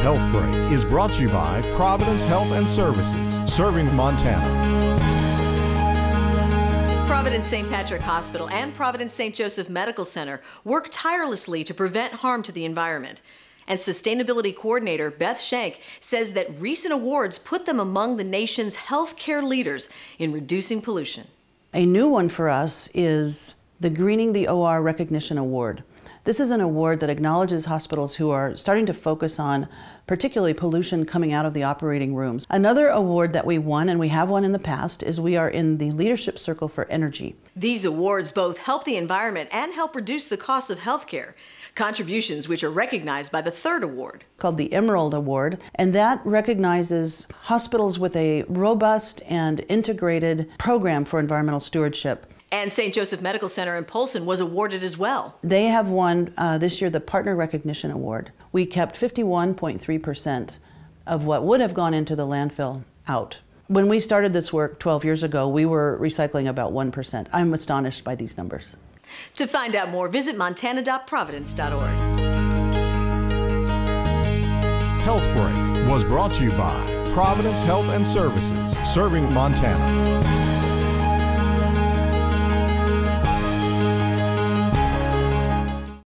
Health Break is brought to you by Providence Health and Services, serving Montana. Providence St. Patrick Hospital and Providence St. Joseph Medical Center work tirelessly to prevent harm to the environment. And Sustainability Coordinator Beth Schenk says that recent awards put them among the nation's healthcare leaders in reducing pollution. A new one for us is the Greening the OR Recognition Award. This is an award that acknowledges hospitals who are starting to focus on particularly pollution coming out of the operating rooms. Another award that we won, and we have won in the past, is we are in the Leadership Circle for Energy. These awards both help the environment and help reduce the cost of healthcare. Contributions which are recognized by the third award. Called the Emerald Award, and that recognizes hospitals with a robust and integrated program for environmental stewardship. And St. Joseph Medical Center in Polson was awarded as well. They have won uh, this year the Partner Recognition Award. We kept 51.3% of what would have gone into the landfill out. When we started this work 12 years ago, we were recycling about 1%. I'm astonished by these numbers. To find out more, visit montana.providence.org. Health Break was brought to you by Providence Health and Services, serving Montana.